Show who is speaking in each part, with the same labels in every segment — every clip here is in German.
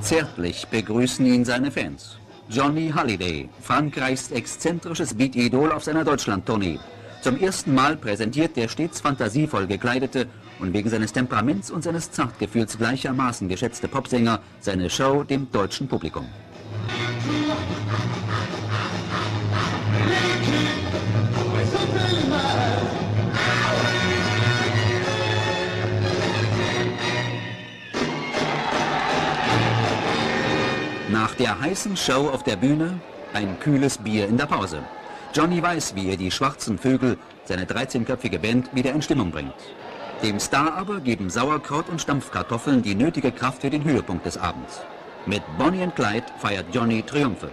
Speaker 1: Zärtlich begrüßen ihn seine Fans. Johnny Halliday, Frankreichs exzentrisches Beat-Idol auf seiner Deutschland-Tournee. Zum ersten Mal präsentiert der stets fantasievoll gekleidete und wegen seines Temperaments und seines Zartgefühls gleichermaßen geschätzte Popsänger seine Show dem deutschen Publikum. Nach der heißen Show auf der Bühne ein kühles Bier in der Pause. Johnny weiß, wie er die schwarzen Vögel, seine 13-köpfige Band, wieder in Stimmung bringt. Dem Star aber geben Sauerkraut und Stampfkartoffeln die nötige Kraft für den Höhepunkt des Abends. Mit Bonnie and Clyde feiert Johnny Triumphe.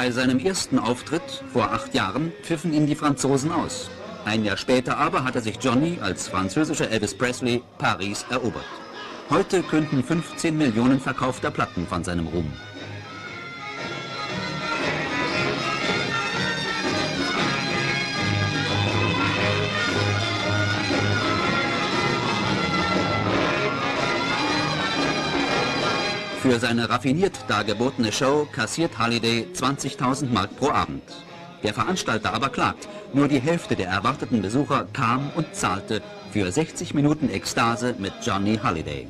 Speaker 1: Bei seinem ersten Auftritt vor acht Jahren pfiffen ihn die Franzosen aus. Ein Jahr später aber hatte sich Johnny als französischer Elvis Presley Paris erobert. Heute künden 15 Millionen verkaufter Platten von seinem Ruhm. Für seine raffiniert dargebotene Show kassiert Halliday 20.000 Mark pro Abend. Der Veranstalter aber klagt, nur die Hälfte der erwarteten Besucher kam und zahlte für 60 Minuten Ekstase mit Johnny Halliday.